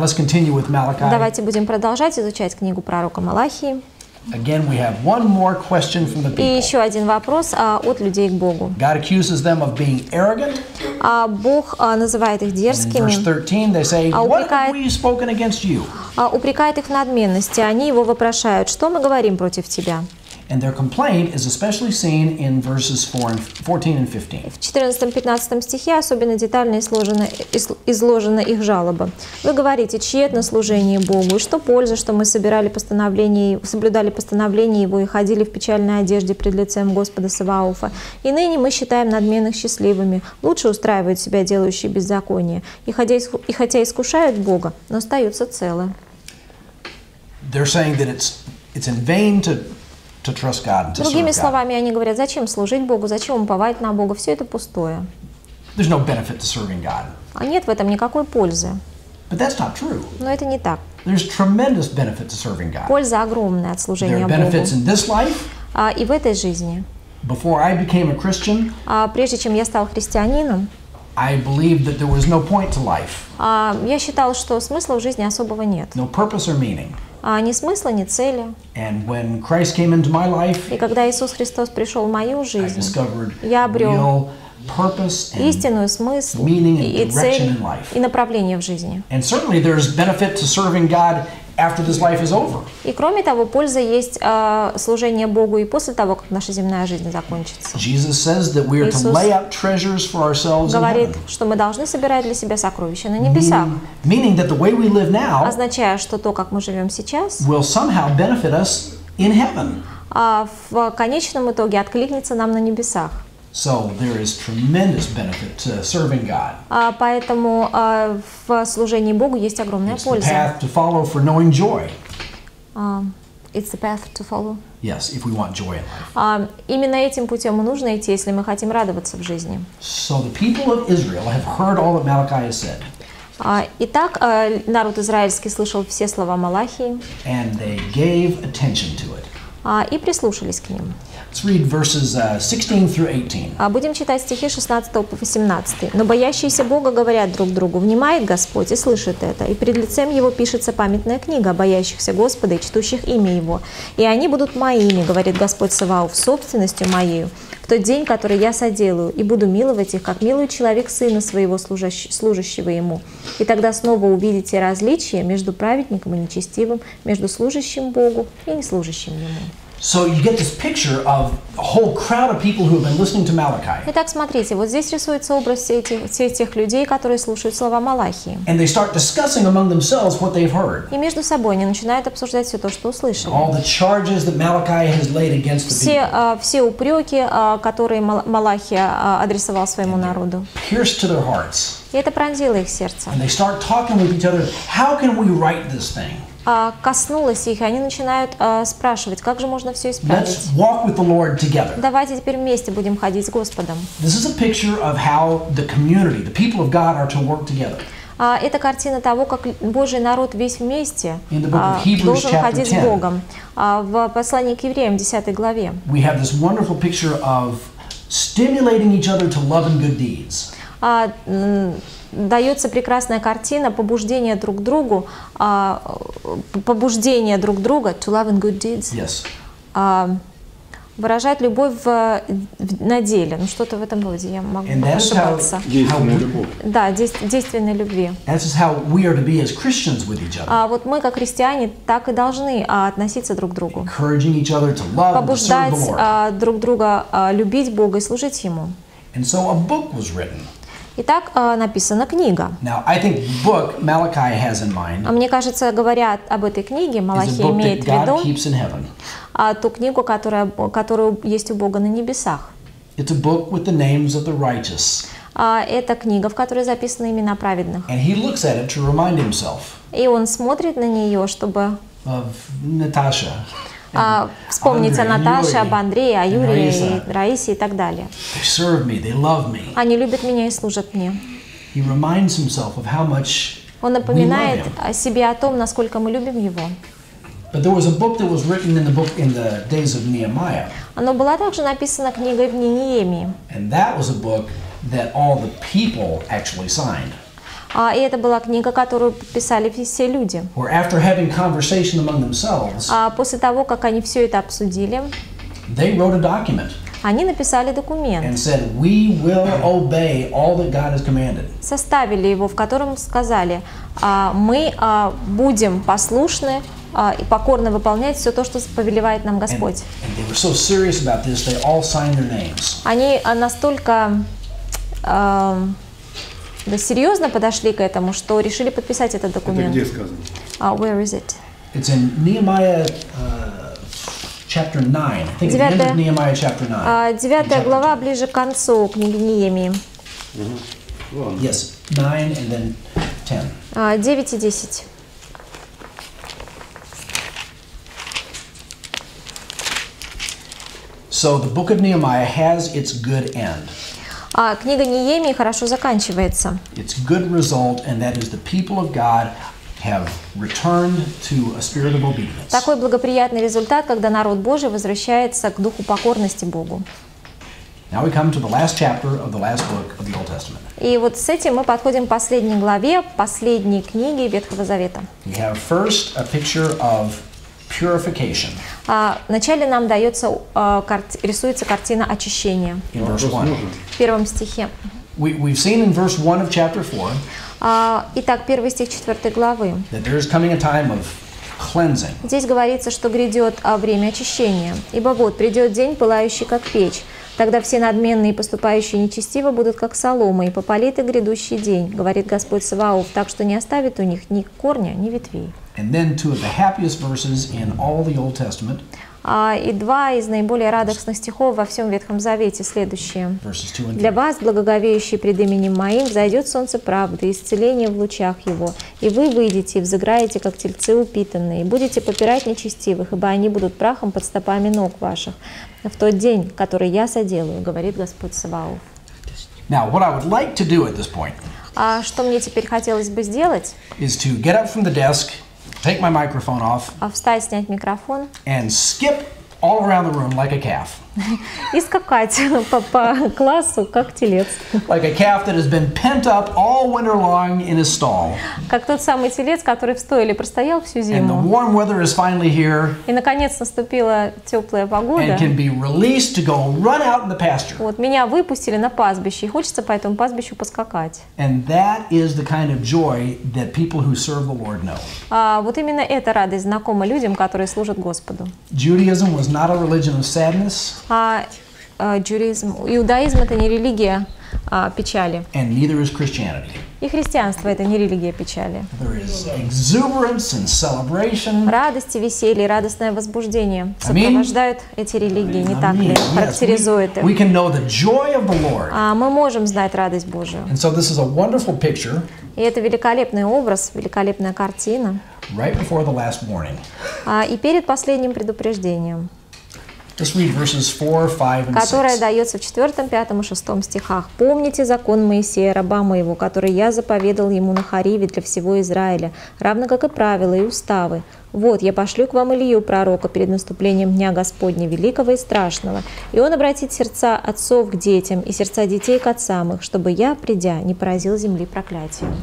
let's continue with Malachi. Давайте будем продолжать изучать книгу пророка Малахии. Again, we have one more question from the И people. еще один вопрос а, от людей к Богу. God accuses them of being arrogant. А Бог а, называет их And in verse дерзкими, 13, they say, А What have we spoken against you? а, упрекает их в надменности. Они его вопрошают, что мы говорим против тебя? And their complaint is especially seen in verses 4 and 14 and 15. В 14-15 стихе особенно детально изложена, из- изложена их жалоба. Вы говорите, тщетно служение Богу, и что польза, что мы собирали постановления, соблюдали постановления Его и ходили в печальной одежде пред лицем Господа Саваофа. И ныне мы считаем надменных счастливыми, лучше устраивают себя делающие беззаконие, и хотя, и хотя искушают Бога, но остаются целы. They're saying that it's, it's in vain to, to trust God and to Другими словами, они говорят, зачем служить Богу, зачем уповать на Бога, все это пустое. There's no benefit to serving God. А нет в этом никакой пользы. But that's not true. Но это не так. There's tremendous benefit to serving God. Польза огромная от There служения are Богу. benefits in this life. А, и в этой жизни. Before I became a Christian, А, прежде чем я стал христианином, I believed that there was no point to life, а, я считал, что смысла в жизни особого нет. no purpose or meaning. А, ни смысла, ни цели. And when Christ came into my life, И когда Иисус Христос пришел в мою жизнь, discovered я обрел истинную смысл и, цель, и направление в жизни. and certainly there's benefit to serving God after this life is over. И кроме того, польза есть а, служение Богу и после того, как наша земная жизнь закончится. Jesus says that we are to Иисус lay up treasures for ourselves in Говорит, heaven. что мы должны собирать для себя сокровища на небесах, Meaning, meaning that the way we live now означая, что то, как мы живем сейчас, will somehow benefit us in heaven. а, в конечном итоге откликнется нам на небесах. So there is tremendous benefit to serving God. А, Поэтому а, в служении Богу есть огромная It's the польза. path to follow for knowing joy. А, It's the path to follow. Yes, if we want joy in life. А, Именно этим путем и нужно идти, если мы хотим радоваться в жизни. So the people of Israel have heard all that Malachi has said, А, Итак, а, народ израильский слышал все слова Малахии and they gave attention to it. А, и прислушались к ним. Uh, 16 through 18. А Будем читать стихи 16 по 18. «Но боящиеся Бога говорят друг другу, внимает Господь и слышит это, и пред лицем Его пишется памятная книга боящихся Господа и чтущих имя Его. И они будут моими, говорит Господь Саваоф, собственностью моею, в тот день, который я соделаю, и буду миловать их, как милует человек сына своего, служащ- служащего ему. И тогда снова увидите различие между праведником и нечестивым, между служащим Богу и неслужащим Ему». So you get this picture of a whole crowd of people who have been listening to Malachi. Итак, смотрите, вот здесь рисуется образ всех этих, всех тех людей, которые слушают слова Малахии. And they start discussing among themselves what they've heard. И между собой они начинают обсуждать все то, что услышали. All the charges that Malachi has laid against the Все, people. а, все упреки, а, которые Мал- Малахия а, адресовал своему народу. Pierced to their hearts. И это пронзило их сердце. And they start talking with each other. How can we right this thing? А, Коснулось их, и они начинают а, спрашивать, как же можно все исправить. Let's walk with the Lord together. Давайте теперь вместе будем ходить с Господом. This is a picture of how the community, the people of God, are to work together. А, Это картина того, как Божий народ весь вместе а, Hebrews, должен ходить с 10. Богом. А, В послании к евреям, 10 главе. We have this wonderful picture of stimulating each other to love and good deeds. А, дается прекрасная картина побуждения друг другу, а, побуждения друг друга to love and good deeds, Yes. а, выражать любовь в, в- на деле, ну что-то в этом роде, я могу And ошибаться. Да, дейст- действенной любви. this is how we are to be as Christians with each other, А вот мы, как христиане, так и должны а, относиться друг к другу. encouraging each other to love and to serve Побуждать а, друг друга а, любить Бога и служить Ему. And so a book was written. Итак, а, написана книга. Now, I think book Malachi has in mind Мне кажется, говоря об этой книге, is a Малахия book имеет that в God виду keeps in heaven. а, ту книгу, которая, которую есть у Бога на небесах. It's a book with the names of the righteous. А, это книга, в которой записаны имена праведных. And he looks at it to remind himself И он смотрит на нее, чтобы of Natasha. А, вспомнить о Андрей, Наташе, Юрий, об Андрее, о и Юрии, Раиса. и Раисе и так далее. They serve me, they love me. Они любят меня и служат мне. he reminds himself of how much Он напоминает о себе о том, насколько мы любим его. Но была также написана книга в Неемии. and that was a book that all the people actually signed. А, и это была книга, которую подписали все люди. Where after having conversation among themselves, А после того, как они все это обсудили, they wrote a document они написали документ, and said, "We will obey all that God has commanded." составили его, в котором сказали, а, мы будем послушны и покорно выполнять все то, что повелевает нам Господь. Они настолько серьезно подошли к этому, что решили подписать этот Это документ. где сказано? А, where is it? It's in Nehemiah uh, chapter 9. I think at the end Девятая- of Nehemiah chapter 9. А, Девятая Chapter глава ближе к концу книги Неемии. Ладно. Yes, 9 and then 10. А, 9 и 10. So the book of Nehemiah has its good end. А, книга Неемии хорошо заканчивается. Its good result, and that is the people of God have returned to a spirit of obedience. Такой благоприятный результат, когда народ Божий возвращается к духу покорности Богу. Now we come to the last chapter of the last book of the Old Testament. И вот с этим мы подходим к последней главе, последней книги Ветхого Завета. We have first a picture of purification А, вначале нам дается, а, карт- рисуется картина очищения in verse Вопрос 1. можно? в первом стихе. We, we've seen in verse 1 of chapter 4 А, итак, первый стих 4 главы. that there is coming a time of cleansing. Здесь говорится, что грядет время очищения. «Ибо вот придет день, пылающий, как печь. Тогда все надменные и поступающие нечестиво будут, как солома, и попалит и грядущий день, говорит Господь Саваоф, так что не оставит у них ни корня, ни ветвей». And then two of the happiest verses in all the Old Testament, А, и два из наиболее радостных стихов во всем Ветхом Завете следующие. verses 2 and 3. «Для вас, благоговеющие пред именем Моим, зайдет солнце правды, исцеление в лучах его, и вы выйдете и взыграете, как тельцы упитанные, и будете попирать нечестивых, ибо они будут прахом под стопами ног ваших в тот день, который я соделаю, говорит Господь Саваоф». Now, what I would like to do at this point А что мне теперь хотелось бы сделать? is to get up from the desk, take my microphone off, А встать, снять микрофон and skip all around the room like a calf. и скакать по, по классу, как телец. Like a calf that has been pent up all winter long in his stall. Как тот самый телец, который в стойле простоял всю And the зиму. warm weather is finally here И, наконец, наступила теплая погода. and can be released to go run out in the pasture. Вот меня выпустили на пастбище, и хочется по этому пастбищу поскакать. And that is the kind of joy that people who serve the Lord know. А, вот именно эта радость знакома людям, которые служат Господу. Judaism was not a religion of sadness, А, а, джуризм, иудаизм это не религия а, печали, and neither is Christianity. и христианство это не религия печали. There is exuberance and celebration. Радость и веселье, радостное возбуждение сопровождают эти религии, не так ли? Yes, Характеризует we, we их. can know the joy of the Lord. А мы можем знать радость Божию. And so this is a wonderful picture И это великолепный образ, великолепная картина. right before the last warning. А, и перед последним предупреждением. Которая 6. дается в 4, 5 и 6 стихах. «Помните закон Моисея, раба моего, который я заповедал ему на Хариве для всего Израиля, равно как и правила и уставы. Вот, я пошлю к вам Илью, пророка, перед наступлением Дня Господня, великого и страшного, и он обратит сердца отцов к детям и сердца детей к отцам их, чтобы я, придя, не поразил земли проклятием».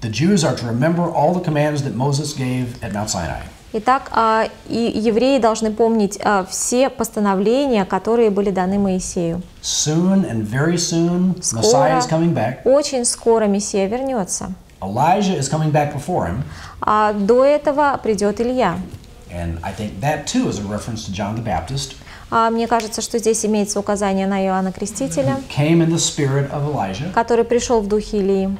The Jews are to remember all the commands that Moses gave at Mount Sinai. Итак, а, и евреи должны помнить а, все постановления, которые были даны Моисею. Soon and very soon, Messiah Скоро, is coming back. очень скоро Мессия вернется. Elijah is coming back before him. А до этого придет Илья. And I think that too is a reference to John the Baptist. А мне кажется, что здесь имеется указание на Иоанна Крестителя, Came in the spirit of Elijah. который пришел в духе Илии.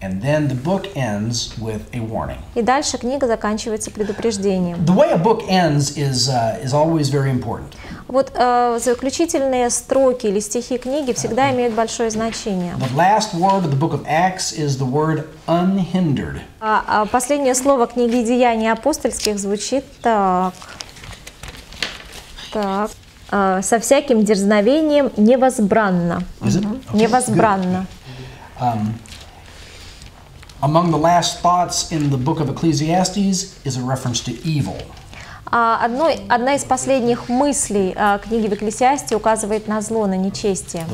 And then the book ends with a warning. И дальше книга заканчивается предупреждением. The way a book ends is, uh, is always very important. Вот э, заключительные строки или стихи книги всегда имеют большое значение. The last word of the book of Acts is the word unhindered. А, а последнее слово книги Деяний апостольских звучит так. Так. А, со всяким дерзновением невозбранно. Is it? Okay, Невозбранно. Um, among the last thoughts in the book of Ecclesiastes is a reference to evil. А одной, одна из последних мыслей а, книги в Экклесиасте указывает на зло, на нечестие.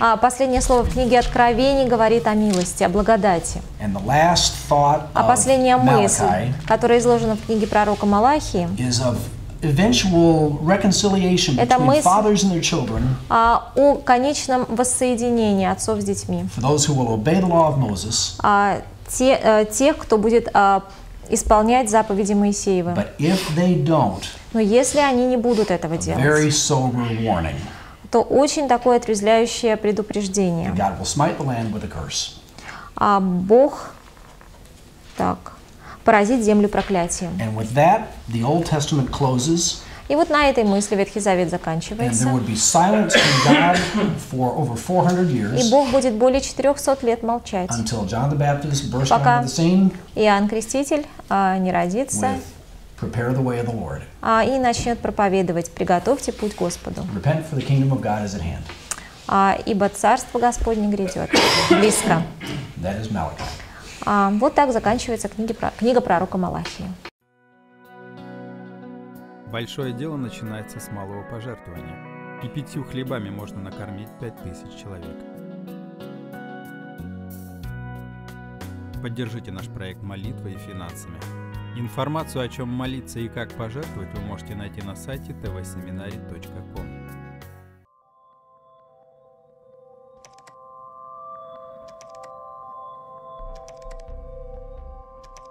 А последнее слово в книге Откровений говорит о милости, о благодати. А последняя мысль, которая изложена в книге пророка Малахии, eventual reconciliation Это between fathers and their children а, о конечном воссоединении отцов с детьми. for those who will obey the law of Moses. А, те, э, тех, кто будет а, исполнять заповеди Моисеева. But if they don't, Но если они не будут этого very делать, sober warning то очень такое отрезвляющее предупреждение. God will smite the land with a curse. А Бог так, поразит землю проклятием. И вот на этой мысли Ветхий Завет заканчивается. would be silence from God for over 400 И Бог будет более 400 лет молчать. Пока. Иоанн Креститель а, не родится Prepare the way of the Lord. а, и начнет проповедовать «Приготовьте путь Господу, Repent, for the kingdom of God is at hand. а, ибо Царство Господне грядет». Близко. That is Malachi. А, вот так заканчивается книги, про- книга пророка Малахии. Большое дело начинается с малого пожертвования. И пятью хлебами можно накормить пять тысяч человек. Поддержите наш проект молитвой и финансами. Информацию, о чем молиться и как пожертвовать, вы можете найти на сайте tvseminary.com.